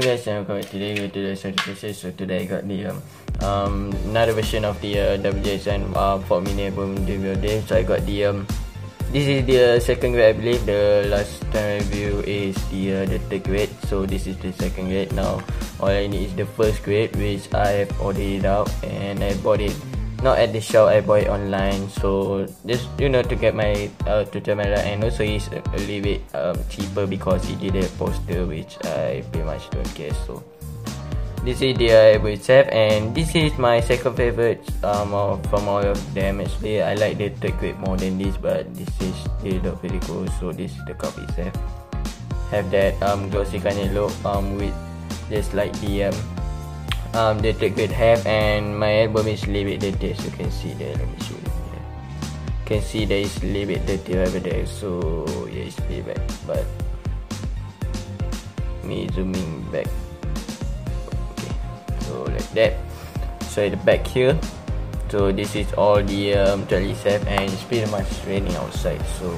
guys and welcome back today to the certification so today I got the um, um another version of the uh, WJSN uh, 4 mini album debut day so I got the um this is the uh, second grade I believe. The last time review is the uh, the third grade. So this is the second grade. Now all I need is the first grade which I have ordered out and I bought it not at the shop I bought it online. So just you know to get my uh, my light and also it's a, little bit um, cheaper because he did a poster which I pretty much don't care so. This is the uh, itself and this is my second favorite um, from all of them. Actually I like the third grade more than this but this is still not very cool so this is the copy itself have that um, glossy kind of look um, with just like the um, um, the take good have and my album is a little bit dirty as you can see there let me show you yeah. can see there is a little bit dirty over there so yeah it's pretty bad but me zooming back. Okay so like that. So at the back here so this is all the um, set and it's pretty much raining outside so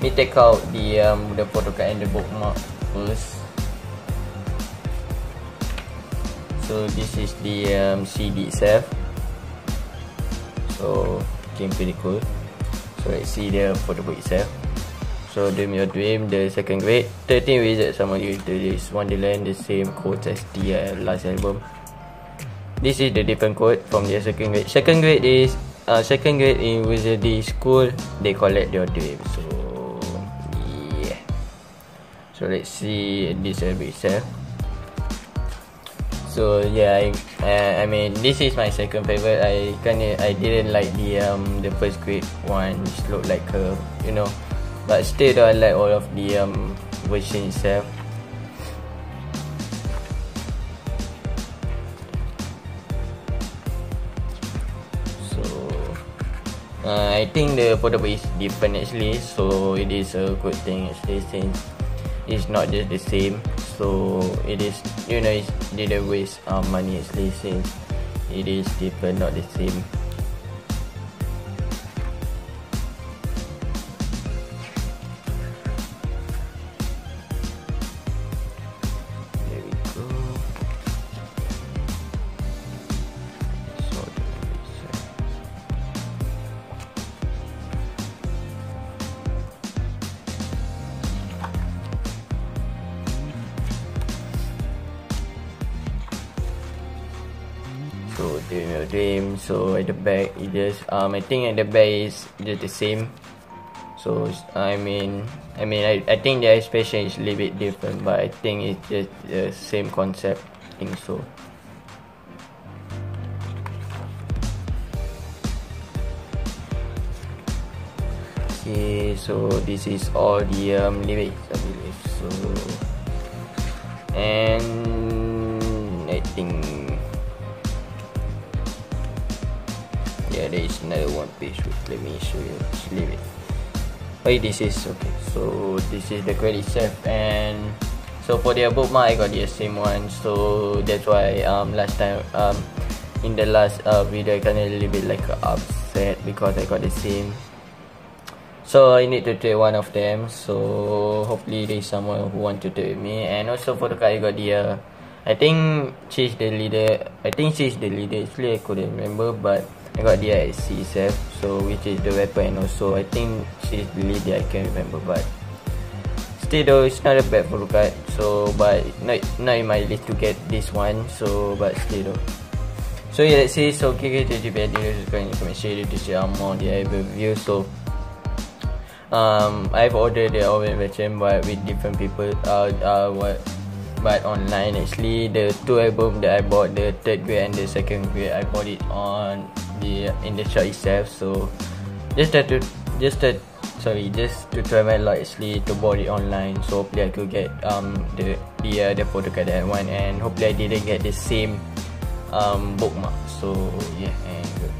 me take out the um, the photo card and the bookmark first so this is the um, CD itself. So came pretty cool. So let's see the photo book itself. So Dream Your Dream the second grade. 13 Wizards of you this Wonderland the same quote as the uh, last album. This is the different quote from the second grade. Second grade is uh, second grade in Wizardry school they collect your dream. So yeah. So let's see this album itself So yeah, I, uh, I mean this is my second favorite. I kinda I didn't like the um the first grade one, which looked like her, you know. But still, though, I like all of the um version itself. So uh, I think the portable is different actually. So it is a good thing actually since it's not just the same. So it is you know it didn't waste our money actually since it is different not the same Your dream. So at the back, it just um I think at the back is just the same. So I mean, I mean, I, I think the expression is a little bit different, but I think it's just the same concept. I think so. Okay, so this is all the um, lyrics, I believe. So, and I think yeah there is another one page let me show you. Just leave it. Oh this is okay. So this is the credit itself and so for the bookmark I got the same one. So that's why um last time um in the last uh, video I kind of a little bit like upset because I got the same. So I need to trade one of them. So hopefully there is someone who want to trade me. And also for the card I got the uh, I think she's the leader. I think she's the leader. Actually I couldn't remember but I got the itself so which is the weapon and also I think she's the leader I can remember but still though it's not a bad photo card so but not not in my list to get this one so but still though. So yeah let's see so okay okay to the subscribe and comment share. To share more the review so um I've ordered the Oven version but with different people. Uh uh what but online actually the two album that I bought the third grade and the second grade I bought it on the in the shop itself. So just try to just to sorry just to try my luck actually to bought it online. So hopefully I could get um the the uh, the photo card that I want and hopefully I didn't get the same um bookmark. So yeah and good